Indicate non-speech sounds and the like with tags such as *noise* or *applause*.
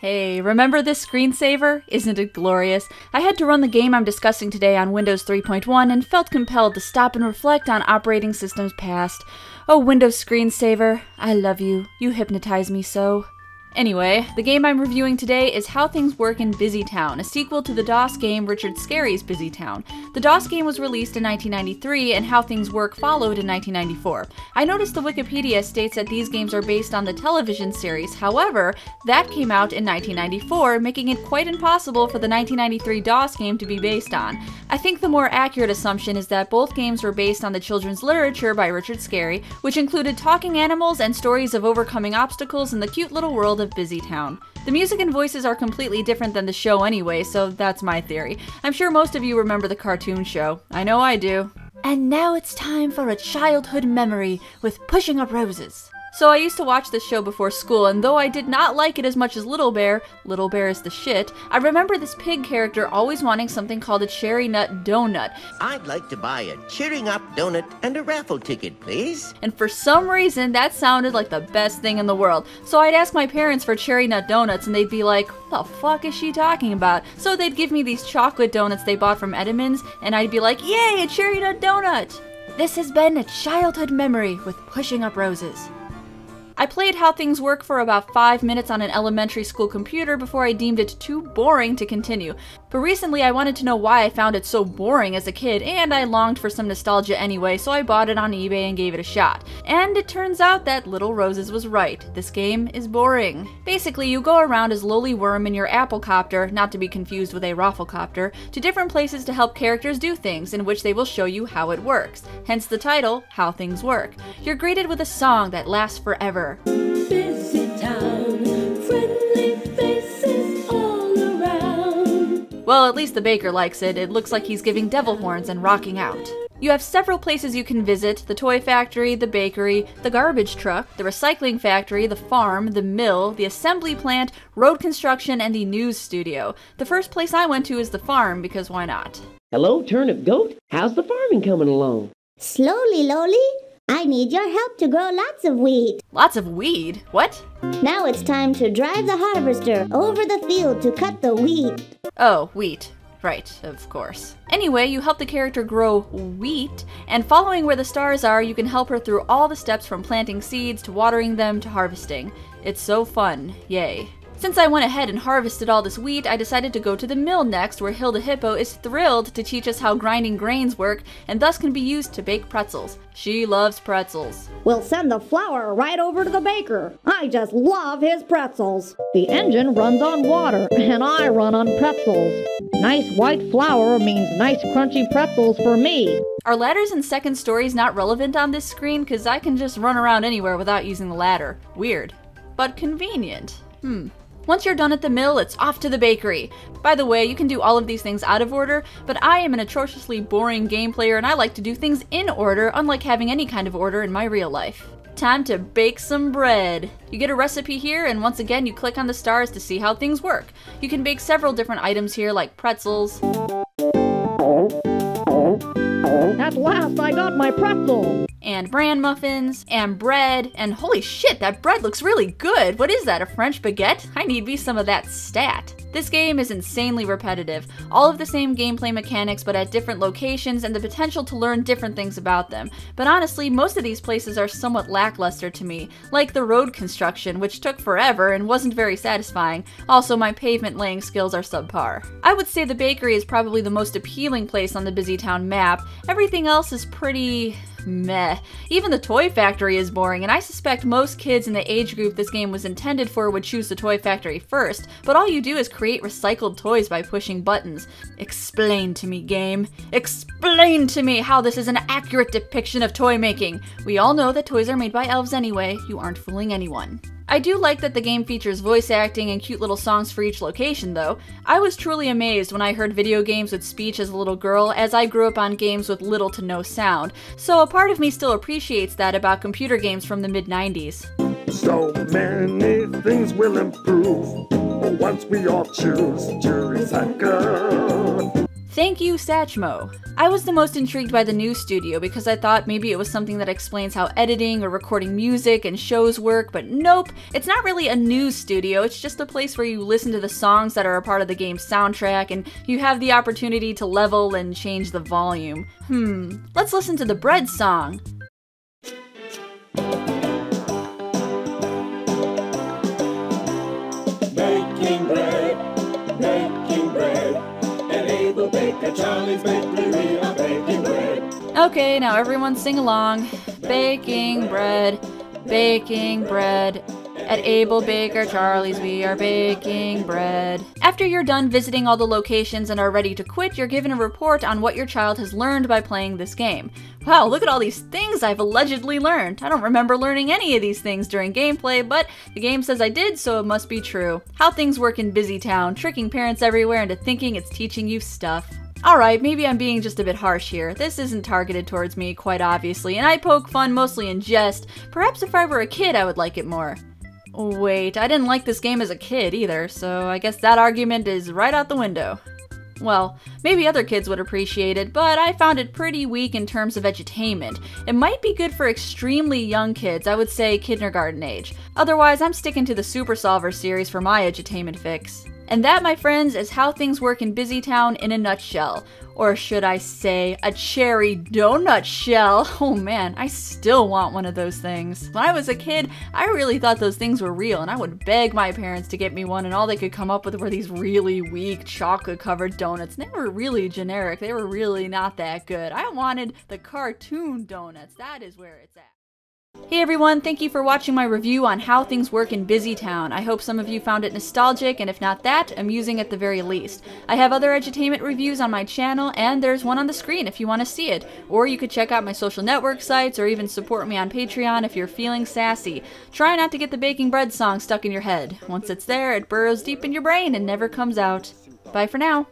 Hey, remember this screensaver? Isn't it glorious? I had to run the game I'm discussing today on Windows 3.1 and felt compelled to stop and reflect on operating systems past. Oh, Windows screensaver, I love you. You hypnotize me so. Anyway, the game I'm reviewing today is How Things Work in Busytown, a sequel to the DOS game Richard Scarry's Busytown. The DOS game was released in 1993, and How Things Work followed in 1994. I noticed the Wikipedia states that these games are based on the television series, however, that came out in 1994, making it quite impossible for the 1993 DOS game to be based on. I think the more accurate assumption is that both games were based on the children's literature by Richard Scarry, which included talking animals and stories of overcoming obstacles in the cute little world of Busytown. The music and voices are completely different than the show anyway, so that's my theory. I'm sure most of you remember the cartoon show. I know I do. And now it's time for a childhood memory with Pushing Up Roses. So I used to watch this show before school, and though I did not like it as much as Little Bear, Little Bear is the shit, I remember this pig character always wanting something called a cherry nut donut. I'd like to buy a cheering up donut and a raffle ticket, please. And for some reason, that sounded like the best thing in the world. So I'd ask my parents for cherry nut donuts, and they'd be like, what the fuck is she talking about? So they'd give me these chocolate donuts they bought from Edmonds, and I'd be like, yay, a cherry nut donut! This has been a childhood memory with Pushing Up Roses. I played How Things Work for about 5 minutes on an elementary school computer before I deemed it too boring to continue. But recently I wanted to know why I found it so boring as a kid, and I longed for some nostalgia anyway, so I bought it on eBay and gave it a shot. And it turns out that Little Roses was right. This game is boring. Basically, you go around as Lowly Worm in your Applecopter, not to be confused with a Rafflecopter, to different places to help characters do things, in which they will show you how it works. Hence the title, How Things Work. You're greeted with a song that lasts forever. Busy town, friendly faces all around. Well, at least the baker likes it. It looks like he's giving devil horns and rocking out. You have several places you can visit the toy factory, the bakery, the garbage truck, the recycling factory, the farm, the mill, the assembly plant, road construction, and the news studio. The first place I went to is the farm because why not? Hello, turnip goat. How's the farming coming along? Slowly, Lowly. I need your help to grow lots of wheat. Lots of weed. What? Now it's time to drive the harvester over the field to cut the wheat. Oh, wheat. Right, of course. Anyway, you help the character grow wheat, and following where the stars are, you can help her through all the steps from planting seeds to watering them to harvesting. It's so fun. Yay. Since I went ahead and harvested all this wheat, I decided to go to the mill next, where Hilda Hippo is thrilled to teach us how grinding grains work and thus can be used to bake pretzels. She loves pretzels. We'll send the flour right over to the baker. I just love his pretzels. The engine runs on water, and I run on pretzels. Nice white flour means nice crunchy pretzels for me. Are ladders and second stories not relevant on this screen? Because I can just run around anywhere without using the ladder. Weird. But convenient. Hmm. Once you're done at the mill, it's off to the bakery. By the way, you can do all of these things out of order, but I am an atrociously boring game player and I like to do things in order, unlike having any kind of order in my real life. Time to bake some bread. You get a recipe here, and once again, you click on the stars to see how things work. You can bake several different items here, like pretzels, At last, I got my pretzel. And bran muffins, and bread, and holy shit, that bread looks really good! What is that, a French baguette? I need me some of that stat. This game is insanely repetitive, all of the same gameplay mechanics but at different locations and the potential to learn different things about them. But honestly, most of these places are somewhat lackluster to me, like the road construction, which took forever and wasn't very satisfying. Also, my pavement laying skills are subpar. I would say the bakery is probably the most appealing place on the Busytown map. Everything else is pretty meh. Even the toy factory is boring, and I suspect most kids in the age group this game was intended for would choose the toy factory first, but all you do is create recycled toys by pushing buttons. Explain to me, game. Explain to me how this is an accurate depiction of toy making. We all know that toys are made by elves anyway, you aren't fooling anyone. I do like that the game features voice acting and cute little songs for each location, though. I was truly amazed when I heard video games with speech as a little girl, as I grew up on games with little to no sound, so a part of me still appreciates that about computer games from the mid 90s. So many things will improve once we all choose Jury Cycle. You, Satchmo. I was the most intrigued by the new studio because I thought maybe it was something that explains how editing or recording music and shows work, but nope, it's not really a news studio, it's just a place where you listen to the songs that are a part of the game's soundtrack and you have the opportunity to level and change the volume. Hmm, let's listen to the bread song. Baking bread, Charlie's Bakery, baking bread. Okay, now everyone sing along. Baking bread, baking bread. At Able Baker Charlie's, we are baking bread. After you're done visiting all the locations and are ready to quit, you're given a report on what your child has learned by playing this game. Wow, look at all these things I've allegedly learned. I don't remember learning any of these things during gameplay, but the game says I did, so it must be true. How things work in Busytown, tricking parents everywhere into thinking it's teaching you stuff. Alright, maybe I'm being just a bit harsh here. This isn't targeted towards me, quite obviously, and I poke fun mostly in jest. Perhaps if I were a kid, I would like it more. Wait, I didn't like this game as a kid either, so I guess that argument is right out the window. Well, maybe other kids would appreciate it, but I found it pretty weak in terms of edutainment. It might be good for extremely young kids, I would say kindergarten age. Otherwise, I'm sticking to the Super Solver series for my edutainment fix. And that, my friends, is how things work in Busytown in a nutshell. Or should I say, a cherry donut shell? *laughs* Oh man, I still want one of those things. When I was a kid, I really thought those things were real, and I would beg my parents to get me one, and all they could come up with were these really weak chocolate covered donuts. And they were really generic, they were really not that good. I wanted the cartoon donuts, that is where it's at. Hey everyone, thank you for watching my review on how things work in Busytown. I hope some of you found it nostalgic, and if not that, amusing at the very least. I have other edutainment reviews on my channel, and there's one on the screen if you want to see it. Or you could check out my social network sites, or even support me on Patreon if you're feeling sassy. Try not to get the baking bread song stuck in your head. Once it's there, it burrows deep in your brain and never comes out. Bye for now.